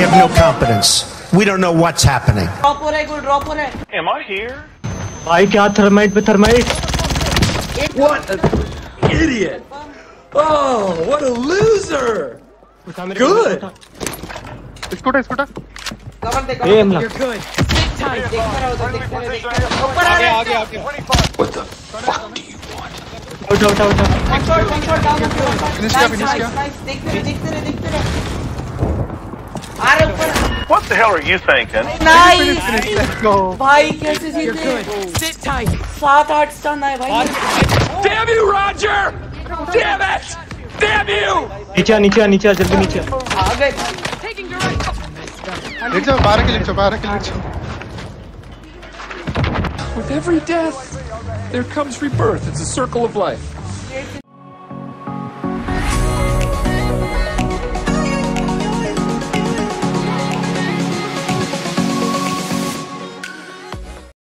have no competence. We don't know what's happening. Drop हो रहा है गोल ड्रॉप हो रहा है Am I here? भाई क्या थर्माइट पे thermite What an idiot! Oh, what a loser! Good. Scooter scooter cover they A cover हमला You're good. देखता रहो उधर देखता रहो देखता रहो ऊपर आ रहा है उठा उठा उठा one shot one shot down Finish किया, finish किया। नाइस देखते रहे देखते रहे देखते रहे आ रहे ऊपर What the hell are you thinking? Nice let's go भाई कैसे You're जीते good. Sit tight. सात आठ स्टन आए भाई Damn you, Roger! Damn it! Damn you! नीचे आ, नीचे आ, नीचे आ, जल्दी नीचे आ। आ गए लेट जाओ बारह के लेट जाओ बारह के लेट जाओ With every death, there comes rebirth. It's a circle of life.